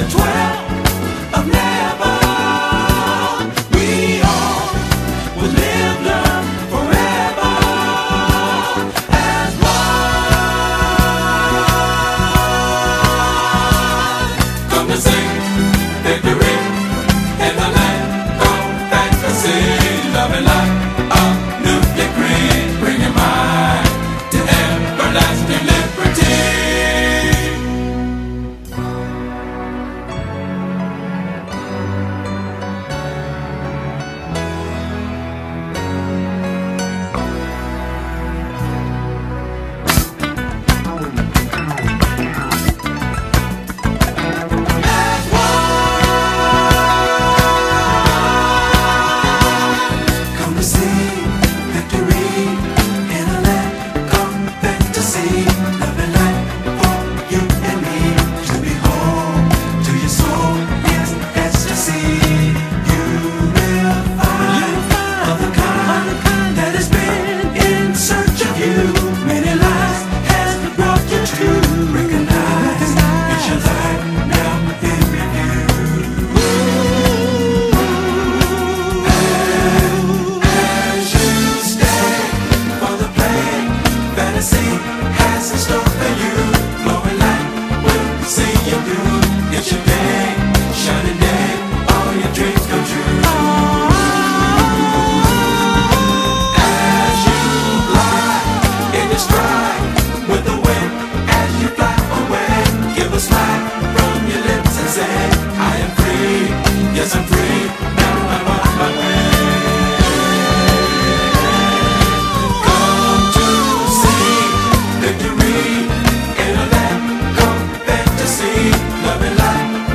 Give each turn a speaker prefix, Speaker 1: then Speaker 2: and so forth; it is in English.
Speaker 1: the 12. Love loving life.